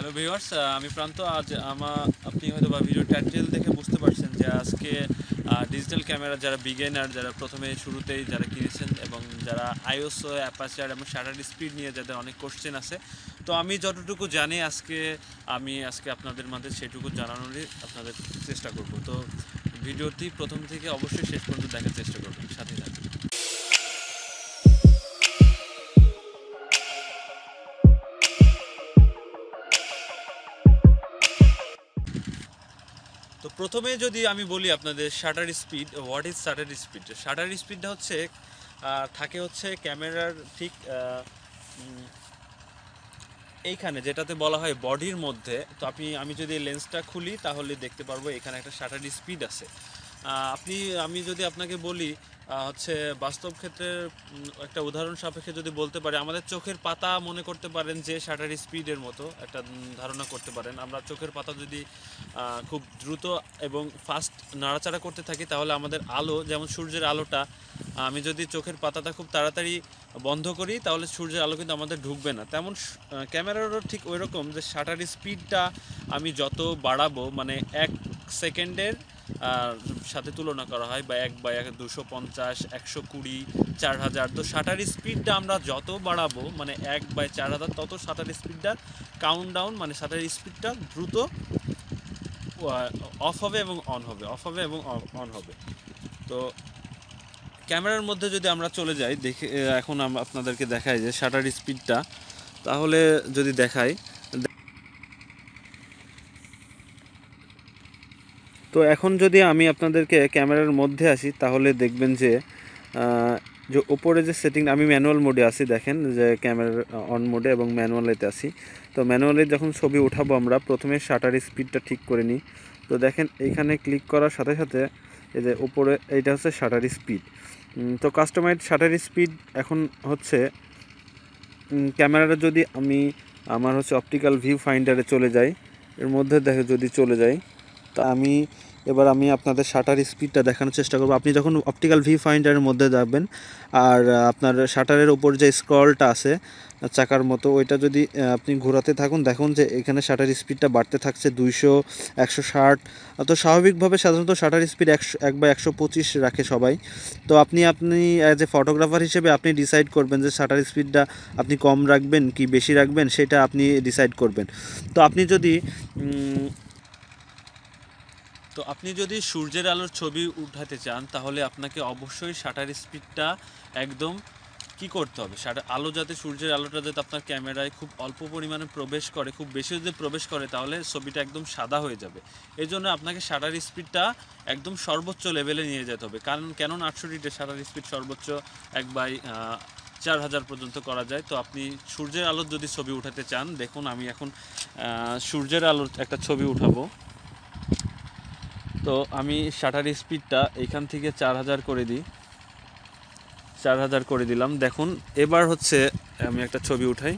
Hello viewers আমি প্রান্ত। আজ আমার আপনি হয়তো বা ভিডিও টাইটেল দেখে বুঝতে পারছেন যে আজকে ডিজিটাল ক্যামেরা যারা বিগেনার যারা প্রথমে শুরুতেই যারা কিনেছেন এবং যারা আইওসও অ্যাপাচার এবং শাটার স্পিড নিয়ে যাদের অনেক কোশ্চেন আছে, তো আমি যতটুকু জানি আজকে, আমি আজকে আপনাদের মাঝে সেটুকু জানানোরই আপনাদের চেষ্টা করব। তো ভিডিওটি প্রথম থেকে অবশ্যই শেষ পর্যন্ত দেখার চেষ্টা করবেন। সাথে থাকবেন প্রথমে যদি আমি বলি আপনাদের shutter speed what is shutter speed shutter স্পিডটা হচ্ছে থাকে হচ্ছে ক্যামেরার ঠিক এইখানে যেটাতে বলা হয় বডির মধ্যে। তো আপনি, আমি যদি লেন্সটা খুলি তাহলে দেখতে পারব এখানে একটা শাটার স্পিড আছে। আপনি, আমি যদি আপনাকে বলি হচ্ছে বাস্তব ক্ষেত্রে একটা উদাহরণ সাপেক্ষে যদি বলতে পারি, আমাদের চোখের পাতা মনে করতে পারেন যে শাটার স্পিডের মতো একটা ধারণা করতে পারেন। আমরা চোখের পাতা যদি খুব দ্রুত এবং ফাস্ট নাড়াচাড়া করতে থাকি, তাহলে আমাদের আলো, যেমন সূর্যের আলোটা, আমি যদি চোখের পাতাটা খুব তাড়াতাড়ি বন্ধ করি, তাহলে সূর্যের আলো কিন্তু আমাদের ঢুকবে না। তেমন ক্যামেরারও ঠিক ওই রকম যে শাটার স্পিডটা আমি যত বাড়াবো মানে এক সেকেন্ডের সাথে তুলনা করা হয় বা এক বা এক দুশো পঞ্চাশ, একশো কুড়ি, চার হাজার। তো শাটার স্পিডটা আমরা যত বাড়াবো মানে এক বাই চার হাজার, তত শাটার স্পিডটার কাউন্ট ডাউন মানে শাটার স্পিডটা দ্রুত অফ হবে এবং অন হবে অফ হবে এবং অন হবে। তো ক্যামেরার মধ্যে যদি আমরা চলে যাই, দেখে, এখন আপনাদেরকে দেখাই যে শাটার স্পিডটা, তাহলে যদি দেখাই তো এখন যদি আমি আপনাদেরকে ক্যামেরার মধ্যে আসি, তাহলে দেখবেন যে যে ওপরে যে সেটিং আমি ম্যানুয়াল মোডে আছি, দেখেন যে ক্যামেরার অন মোডে এবং ম্যানুয়ালেতে আছি। তো ম্যানুয়ালে যখন ছবি উঠাবো আমরা, প্রথমে শাটার স্পিডটা ঠিক করে নিই। তো দেখেন এইখানে ক্লিক করার সাথে সাথে এই যে উপরে এইটা হচ্ছে শাটার স্পিড তো কাস্টমাইজ শাটার স্পিড এখন হচ্ছে ক্যামেরাটা যদি আমি আমার হচ্ছে অপটিক্যাল ভিউ ফাইন্ডারে চলে যাই, এর মধ্যে দেখে যদি চলে যাই তা আমি, এবার আমি আপনাদের শাটার স্পিডটা দেখানোর চেষ্টা করব। আপনি যখন অপটিক্যাল ভি ফাইন্ডারের মধ্যে যাবেন, আর আপনার শাটারের ওপর যে স্ক্রলটা আছে, চাকার মতো, ওইটা যদি আপনি ঘোরাতে থাকুন, দেখুন যে এখানে শাটার স্পিডটা বাড়তে থাকছে দুইশো, একশো ষাট। তো স্বাভাবিকভাবে সাধারণত শাটার স্পিড একশো, এক বা একশো পঁচিশ রাখে সবাই। তো আপনি আপনি অ্যাজ এ ফটোগ্রাফার হিসেবে আপনি ডিসাইড করবেন যে শাটার স্পিডটা আপনি কম রাখবেন কি বেশি রাখবেন, সেটা আপনি ডিসাইড করবেন। তো আপনি যদি তো আপনি যদি সূর্যের আলোর ছবি উঠাতে চান, তাহলে আপনাকে অবশ্যই শাটার স্পিডটা একদম কি করতে হবে? শাটার আলো যাতে সূর্যের আলোটা যাতে আপনার ক্যামেরায় খুব অল্প পরিমাণে প্রবেশ করে, খুব বেশি যদি প্রবেশ করে, তাহলে ছবিটা একদম সাদা হয়ে যাবে। এই জন্য আপনাকে শাটার স্পিডটা একদম সর্বোচ্চ লেভেলে নিয়ে যেতে হবে। কারণ কেন আটষট্টিতে শাটার স্পিড সর্বোচ্চ এক বাই চার হাজার পর্যন্ত করা যায়? তো আপনি সূর্যের আলোর যদি ছবি উঠাতে চান, দেখুন আমি এখন সূর্যের আলোর একটা ছবি উঠাবো। তো আমি শাটার স্পিডটা এখান থেকে চার হাজার করে দিই। চার হাজার করে দিলাম। দেখুন, এবার হচ্ছে আমি একটা ছবি উঠাই।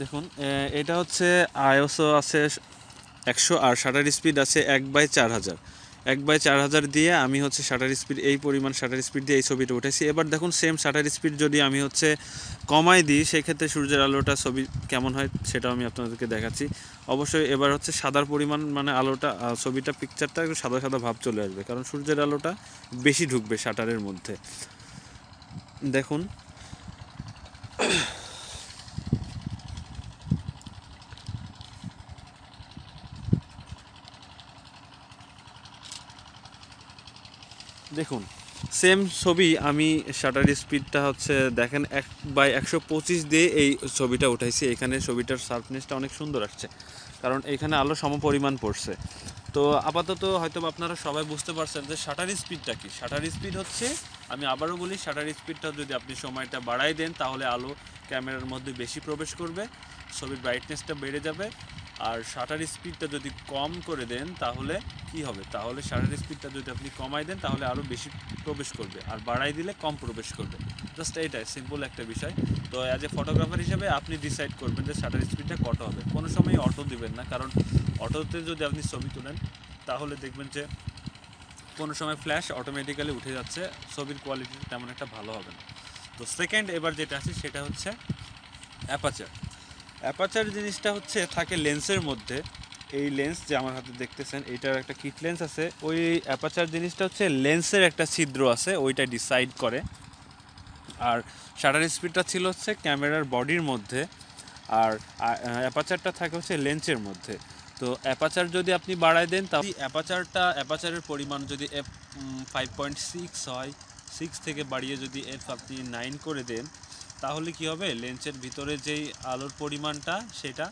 দেখুন এটা হচ্ছে আইওসও আছে একশো আর শাটার স্পিড আছে এক বাই চার হাজার। এক বাই চার হাজার দিয়ে আমি হচ্ছে শাটার স্পিড এই পরিমাণ শাটার স্পিড দিয়ে এই ছবিটা উঠেছি। এবার দেখুন সেম শাটার স্পিড যদি আমি হচ্ছে কমাই দিই, সেক্ষেত্রে সূর্যের আলোটা ছবি কেমন হয় সেটাও আমি আপনাদেরকে দেখাচ্ছি। অবশ্যই এবার হচ্ছে সাদার পরিমাণ মানে আলোটা ছবিটা পিকচারটা একটু সাদা সাদা ভাব চলে আসবে, কারণ সূর্যের আলোটা বেশি ঢুকবে শাটারের মধ্যে। দেখুন দেখুন সেম ছবি আমি শাটার স্পিডটা হচ্ছে দেখেন এক বাই একশো পঁচিশ দিয়ে এই ছবিটা উঠাইছি। এখানে ছবিটার শার্পনেসটা অনেক সুন্দর আসছে, কারণ এখানে আলো সম পরিমাণ পড়ছে। তো আপাতত হয়তো আপনারা সবাই বুঝতে পারছেন যে শাটার স্পিডটা কি? শাটার স্পিড হচ্ছে, আমি আবারও বলি শাটার স্পিডটা যদি আপনি সময়টা বাড়াই দেন, তাহলে আলো ক্যামেরার মধ্যে বেশি প্রবেশ করবে, ছবির ব্রাইটনেসটা বেড়ে যাবে। আর শাটার স্পিডটা যদি কম করে দেন, তাহলে কি হবে? তাহলে শাটার স্পিডটা যদি আপনি কমাই দেন, তাহলে আরও বেশি প্রবেশ করবে। আর বাড়াই দিলে কম প্রবেশ করবে। জাস্ট এইটাই সিম্পল একটা বিষয়। তো অ্যাজ এ ফটোগ্রাফার হিসেবে আপনি ডিসাইড করবেন যে শাটার স্পিডটা কত হবে। কোনো সময় অটো দিবেন না, কারণ অটোতে যদি আপনি ছবি তোলেন, তাহলে দেখবেন যে কোনো সময় ফ্ল্যাশ অটোমেটিক্যালি উঠে যাচ্ছে, ছবির কোয়ালিটি তেমন একটা ভালো হবে না। তো সেকেন্ড এবার যেটা আছে, সেটা হচ্ছে অ্যাপাচার অ্যাপাচার জিনিসটা হচ্ছে, থাকে লেন্সের মধ্যে। এই লেন্স যে আমার হাতে দেখতেছেন, এইটার একটা কিট লেন্স আছে। ওই অ্যাপাচার জিনিসটা হচ্ছে, লেন্সের একটা ছিদ্র আছে, ওইটা ডিসাইড করে। আর শাটার স্পিডটা ছিল হচ্ছে ক্যামেরার বডির মধ্যে, আর অ্যাপাচারটা থাকে হচ্ছে লেন্সের মধ্যে। তো অ্যাপাচার যদি আপনি বাড়ায় দেন, তাহলে অ্যাপাচারটা, অ্যাপাচারের পরিমাণ যদি এফ ফাইভ পয়েন্ট সিক্স হয় সিক্স থেকে বাড়িয়ে যদি এফ আপনি নাইন করে দেন তাহলে কি হবে? লেন্সের ভিতরে যেই আলোর পরিমাণটা, সেটা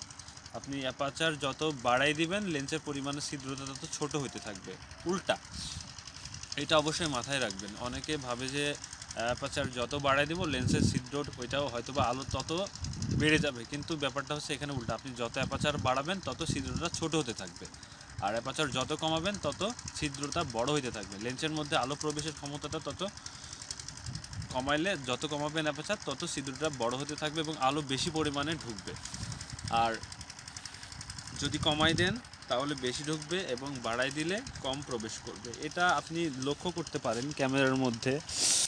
আপনি অ্যাপাচার যত বাড়াই দিবেন, লেন্সের পরিমাণের ছিদ্রতা তত ছোট হতে থাকবে। উল্টা, এটা অবশ্যই মাথায় রাখবেন। অনেকে ভাবে যে অ্যাপাচার যত বাড়াই দেবো, লেন্সের ছিদ্র ওইটাও হয়তো বা আলো তত বেড়ে যাবে। কিন্তু ব্যাপারটা হচ্ছে এখানে উল্টা, আপনি যত অ্যাপাচার বাড়াবেন, তত ছিদ্রটা ছোট হতে থাকবে। আর অ্যাপাচার যত কমাবেন, তত ছিদ্রতা বড় হতে থাকবে। লেন্সের মধ্যে আলো প্রবেশের ক্ষমতাটা তত কমাইলে যত কমাবেন অ্যাপাচার তত ছিদ্রটা বড় হতে থাকবে এবং আলো বেশি পরিমাণে ঢুকবে। আর যদি কমাই দেন, তাহলে বেশি ঢুকবে এবং বাড়াই দিলে কম প্রবেশ করবে। এটা আপনি লক্ষ্য করতে পারেন ক্যামেরার মধ্যে।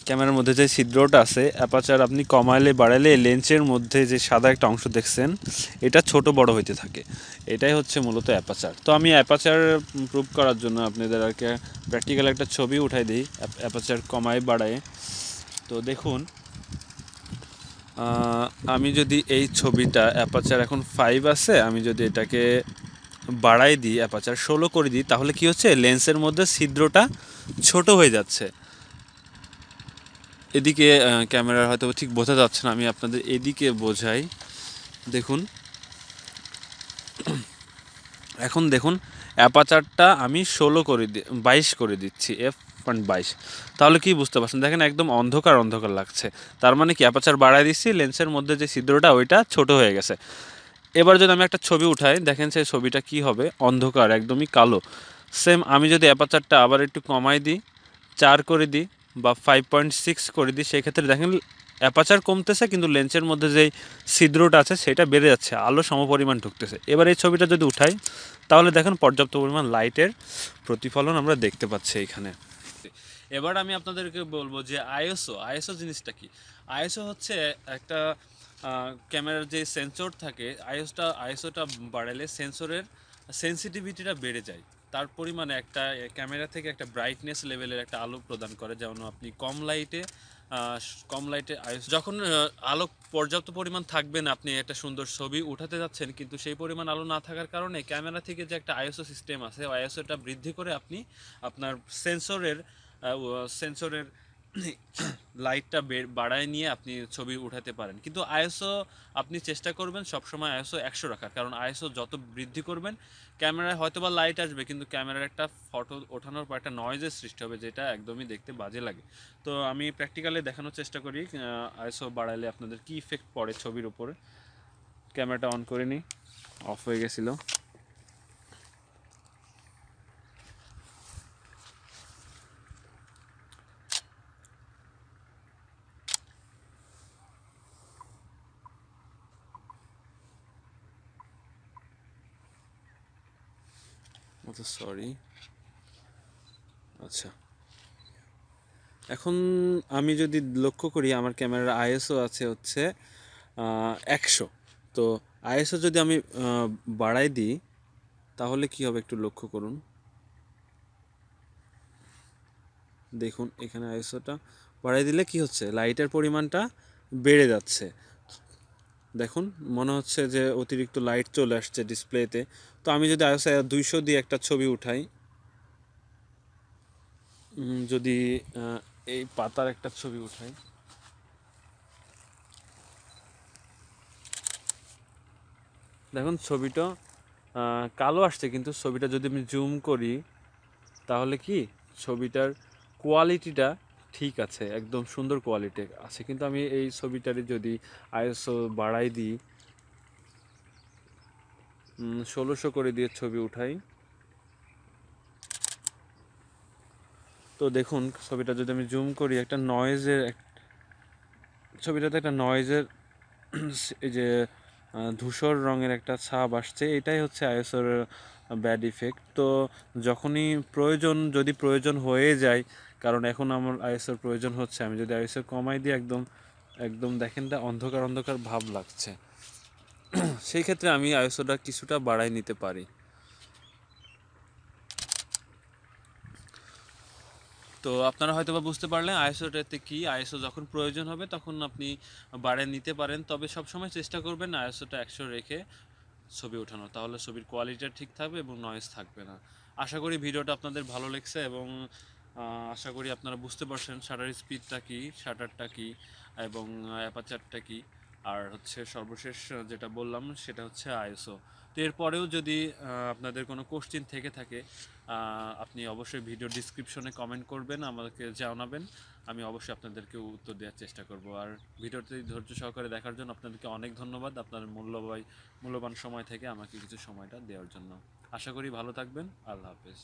ক্যামেরার মধ্যে যে ছিদ্রটা আছে, অ্যাপাচার আপনি কমাইলে বাড়াইলে লেন্সের মধ্যে যে সাদা একটা অংশ দেখছেন, এটা ছোট বড় হইতে থাকে। এটাই হচ্ছে মূলত অ্যাপাচার। তো আমি অ্যাপাচার প্রুভ করার জন্য আপনাদের আর কি প্র্যাকটিক্যাল একটা ছবি উঠাই দিই। অ্যাপাচার কমায় বাড়ায়। তো দেখুন আমি যদি এই ছবিটা অ্যাপাচার এখন ফাইভ আছে, আমি যদি এটাকে বাড়াই দিই অ্যাপাচার ষোলো করে দিই, তাহলে কি হচ্ছে? লেন্সের মধ্যে ছিদ্রটা ছোট হয়ে যাচ্ছে। এদিকে ক্যামেরার হয়তো ঠিক বোঝা যাচ্ছে না, আমি আপনাদের এদিকে বোঝাই। দেখুন, এখন দেখুন অ্যাপাচারটা আমি ষোলো করে দি, বাইশ করে দিচ্ছি এফ পয়েন্ট বাইশ। তাহলে কি বুঝতে পারছেন? দেখেন একদম অন্ধকার অন্ধকার লাগছে। তার মানে কি? অ্যাপাচার বাড়ায় দিচ্ছি লেন্সের মধ্যে যে ছিদ্রটা, ওইটা ছোট হয়ে গেছে। এবার যদি আমি একটা ছবি উঠাই, দেখেন সেই ছবিটা কি হবে? অন্ধকার, একদমই কালো। সেম আমি যদি অ্যাপাচারটা আবার একটু কমাই দিই, চার করে দিই বা ফাইভ পয়েন্ট সিক্স করে দিই, সেক্ষেত্রে দেখেন অ্যাপাচার কমতেছে, কিন্তু লেন্সের মধ্যে যেই ছিদ্রটা আছে, সেটা বেড়ে যাচ্ছে, আলো সমপরিমাণ ঢুকতেছে। এবার এই ছবিটা যদি উঠাই, তাহলে দেখেন পর্যাপ্ত পরিমাণ লাইটের প্রতিফলন আমরা দেখতে পাচ্ছি এখানে। এবার আমি আপনাদেরকে বলব যে আইএসও আইএসও জিনিসটা কি? আইএসও হচ্ছে একটা ক্যামেরার যে সেন্সর থাকে, আইএসটা, আইএসওটা বাড়ালে সেন্সরের সেন্সিটিভিটিটা বেড়ে যায়। তার পরিমাণে একটা ক্যামেরা থেকে একটা ব্রাইটনেস লেভেলের একটা আলো প্রদান করে। যেমন আপনি কম লাইটে কম লাইটে যখন আলো পর্যাপ্ত পরিমাণ থাকবে না, আপনি একটা সুন্দর ছবি উঠাতে যাচ্ছেন, কিন্তু সেই পরিমাণ আলো না থাকার কারণে ক্যামেরা থেকে যে একটা আইএসও সিস্টেম আছে আইএসওটা বৃদ্ধি করে আপনি আপনার সেন্সরের সেন্সরের লাইটটা বাড়ায় নিয়ে আপনি ছবি উঠাতে পারেন। কিন্তু আইএসও আপনি চেষ্টা করবেন সবসময় আইএসও একশো রাখার। কারণ আইএসও যত বৃদ্ধি করবেন, ক্যামেরায় হয়তো বা লাইট আসবে, কিন্তু ক্যামেরার একটা ফটো ওঠানোর পর একটা নয়েজের সৃষ্টি হবে, যেটা একদমই দেখতে বাজে লাগে। তো আমি প্র্যাকটিক্যালি দেখানোর চেষ্টা করি আইএসও বাড়াইলে আপনাদের কী ইফেক্ট পড়ে ছবির উপরে। ক্যামেরাটা অন করে নিই। অফ হয়ে গেছিল। আচ্ছা সরি আচ্ছা। এখন আমি যদি লক্ষ্য করি, আমার ক্যামেরার আইএসও আছে হচ্ছে একশো। তো আইএসও যদি আমি বাড়াই দিই, তাহলে কি হবে একটু লক্ষ্য করুন। দেখুন, এখানে আইএসওটা বাড়াই দিলে কি হচ্ছে? লাইটের পরিমাণটা বেড়ে যাচ্ছে। দেখুন, মনে হচ্ছে যে অতিরিক্ত লাইট চলে আসছে ডিসপ্লেতে তো আমি যদি দুইশো দিয়ে একটা ছবি উঠাই যদি এই পাতার একটা ছবি উঠাই। দেখুন ছবিটা কালো আসছে, কিন্তু ছবিটা যদি আমি জুম করি, তাহলে কি ছবিটার কোয়ালিটিটা ঠিক আছে, একদম সুন্দর কোয়ালিটি আছে। কিন্তু আমি এই ছবিটারে যদি আইএসও বাড়াই দিই ষোলোশো করে দিয়ে ছবি উঠাই। তো দেখুন, ছবিটা যদি আমি জুম করি, একটা নয়েজের ছবিটাতে একটা নয়েজের এই যে ধূসর রঙের একটা ছাপ আসছে, এটাই হচ্ছে আইএসওর ব্যাড ইফেক্ট তো যখনই প্রয়োজন, যদি প্রয়োজন হয়ে যায়, কারণ এখন আমার আইএসওর প্রয়োজন হচ্ছে, আমি যদি আইএসও কমাই দিই, একদম একদম দেখেন অন্ধকার অন্ধকার ভাব লাগছে। সেই ক্ষেত্রে আমি আইএসওটা কিছুটা বাড়াই নিতে পারি। তো আপনারা হয়তো বা বুঝতে পারলেন আইএসওটাতে কি আইএসও যখন প্রয়োজন হবে তখন আপনি বাড়িয়ে নিতে পারেন, তবে সবসময় চেষ্টা করবেন আইএসওটা একশো রেখে ছবি ওঠানো, তাহলে ছবির কোয়ালিটিটা ঠিক থাকবে এবং নয়েজ থাকবে না। আশা করি ভিডিওটা আপনাদের ভালো লেগেছে এবং আশা করি আপনারা বুঝতে পারছেন শাটার স্পিডটা কি শাটারটা কি এবং অ্যাপাচারটা কি। আর হচ্ছে সর্বশেষ যেটা বললাম সেটা হচ্ছে আইএসও। তো এরপরেও যদি আপনাদের কোনো কোশ্চিন থেকে থাকে আপনি অবশ্যই ভিডিও ডিসক্রিপশনে কমেন্ট করবেন, আমাকে জানাবেন। আমি অবশ্যই আপনাদেরকে উত্তর দেওয়ার চেষ্টা করব। আর ভিডিওটি ধৈর্য সহকারে দেখার জন্য আপনাদেরকে অনেক ধন্যবাদ আপনার মূল্যবান মূল্যবান সময় থেকে আমাকে কিছু সময়টা দেওয়ার জন্য। আশা করি ভালো থাকবেন। আল্লাহ হাফেজ।